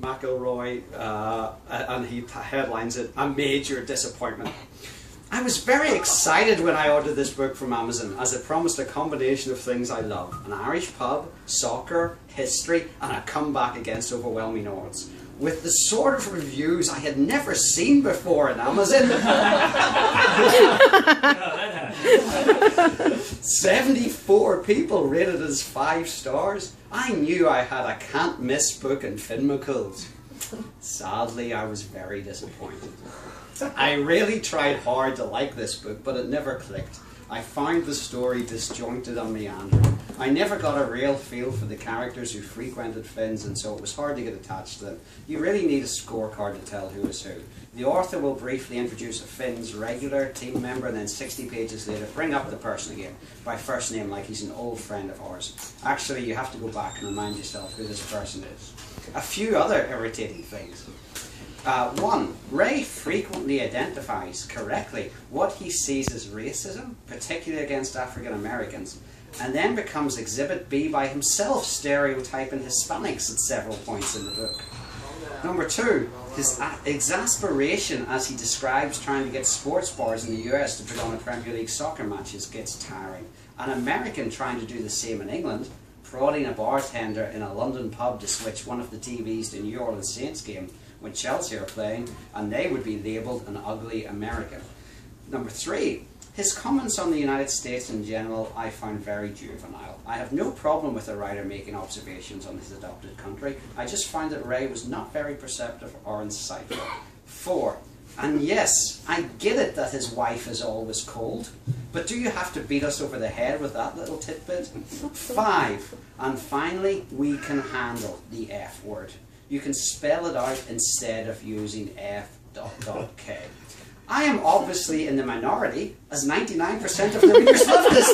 McElroy, uh, and he headlines it "A Major Disappointment." I was very excited when I ordered this book from Amazon as it promised a combination of things I love an Irish pub, soccer, history, and a comeback against overwhelming odds. With the sort of reviews I had never seen before in Amazon. 74 people rated as 5 stars. I knew I had a can't miss book in Finn McCool's. Sadly, I was very disappointed. I really tried hard to like this book, but it never clicked. I found the story disjointed and meandering. I never got a real feel for the characters who frequented Finn's, and so it was hard to get attached to them. You really need a scorecard to tell who is who. The author will briefly introduce a Finn's regular team member, and then 60 pages later, bring up the person again by first name, like he's an old friend of ours. Actually, you have to go back and remind yourself who this person is. A few other irritating things. Uh, one, Rea frequently identifies correctly what he sees as racism, particularly against African Americans, and then becomes Exhibit B by himself stereotyping Hispanics at several points in the book. Number two, his exasperation as he describes trying to get sports bars in the US to put on a Premier League soccer matches gets tiring. An American trying to do the same in England, prodding a bartender in a London pub to switch one of the TVs to New Orleans Saints game, when Chelsea are playing, and they would be labelled an ugly American. Number three, his comments on the United States in general I found very juvenile. I have no problem with a writer making observations on his adopted country. I just find that Rea was not very perceptive or insightful. Four, and yes, I get it that his wife is always cold, but do you have to beat us over the head with that little tidbit? Five, and finally, we can handle the F word you can spell it out instead of using f dot dot k. I am obviously in the minority, as 99% of the readers love this.